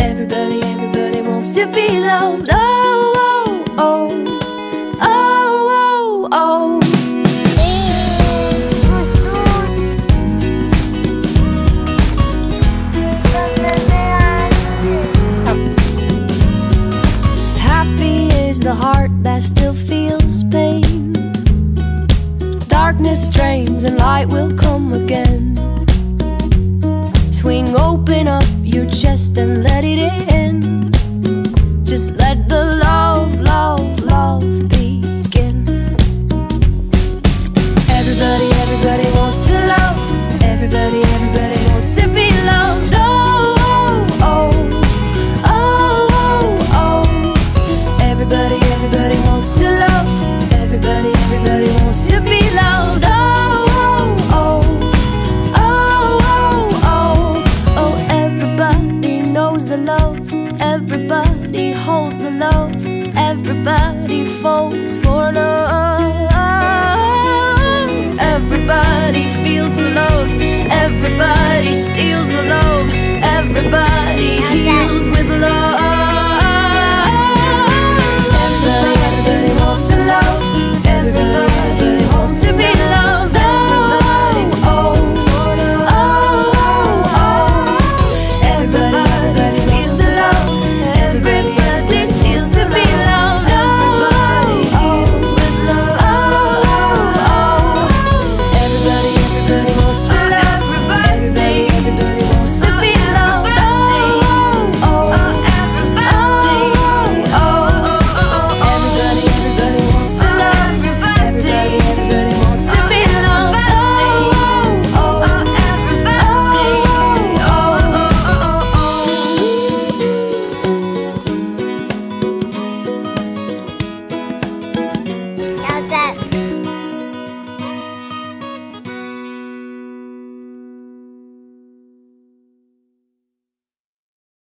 Everybody, everybody wants to be loved. Oh, oh, oh, oh, oh, oh. Happy is the heart that still feels pain. Darkness drains and light will come again. Chest and let it in. Love. Everybody falls for love.